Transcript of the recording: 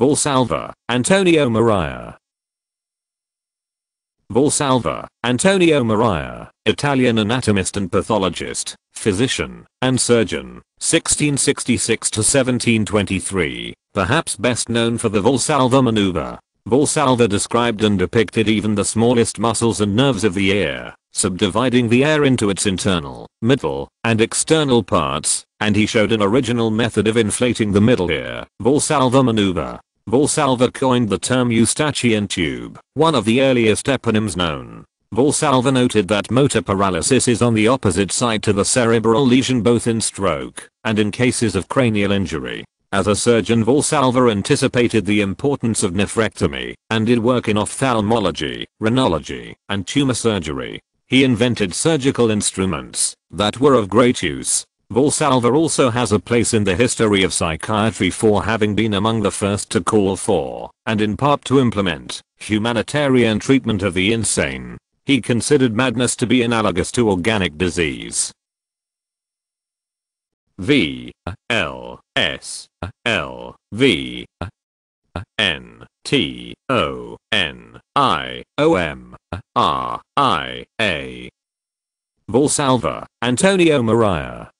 Valsalva, Antonio Maria. Valsalva, Antonio Maria, Italian anatomist and pathologist, physician, and surgeon, 1666-1723, perhaps best known for the Valsalva maneuver. Valsalva described and depicted even the smallest muscles and nerves of the ear, subdividing the ear into its internal, middle, and external parts, and he showed an original method of inflating the middle ear, Valsalva maneuver. Valsalva coined the term Eustachian tube, one of the earliest eponyms known. Valsalva noted that motor paralysis is on the opposite side to the cerebral lesion both in stroke and in cases of cranial injury. As a surgeon Valsalva anticipated the importance of nephrectomy and did work in ophthalmology, rhinology, and tumor surgery. He invented surgical instruments that were of great use Valsalva also has a place in the history of psychiatry for having been among the first to call for, and in part to implement, humanitarian treatment of the insane. He considered madness to be analogous to organic disease. V L S L V N T O N I O M R I A Valsalva, Antonio Maria